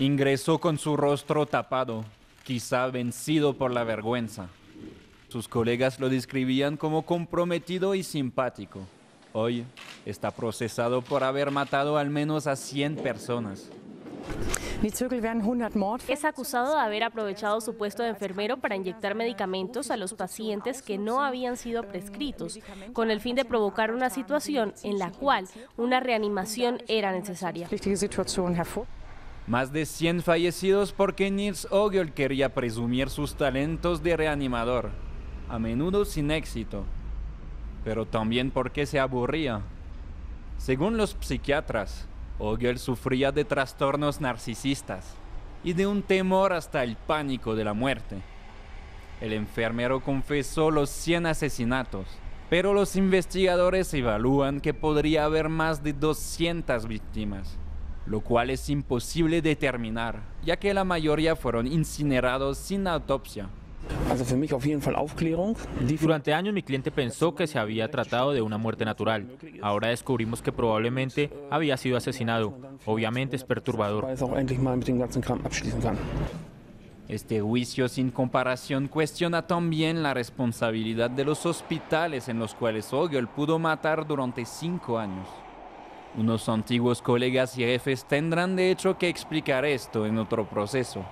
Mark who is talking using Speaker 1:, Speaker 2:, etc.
Speaker 1: Ingresó con su rostro tapado, quizá vencido por la vergüenza. Sus colegas lo describían como comprometido y simpático. Hoy está procesado por haber matado al menos a 100 personas.
Speaker 2: Es acusado de haber aprovechado su puesto de enfermero para inyectar medicamentos a los pacientes que no habían sido prescritos, con el fin de provocar una situación en la cual una reanimación era necesaria.
Speaker 1: Más de 100 fallecidos porque Nils Ogel quería presumir sus talentos de reanimador, a menudo sin éxito, pero también porque se aburría. Según los psiquiatras, Ogel sufría de trastornos narcisistas y de un temor hasta el pánico de la muerte. El enfermero confesó los 100 asesinatos, pero los investigadores evalúan que podría haber más de 200 víctimas lo cual es imposible determinar, ya que la mayoría fueron incinerados sin autopsia.
Speaker 3: Durante años mi cliente pensó que se había tratado de una muerte natural. Ahora descubrimos que probablemente había sido asesinado. Obviamente es perturbador.
Speaker 1: Este juicio sin comparación cuestiona también la responsabilidad de los hospitales en los cuales Ogel pudo matar durante cinco años. Unos antiguos colegas y jefes tendrán de hecho que explicar esto en otro proceso.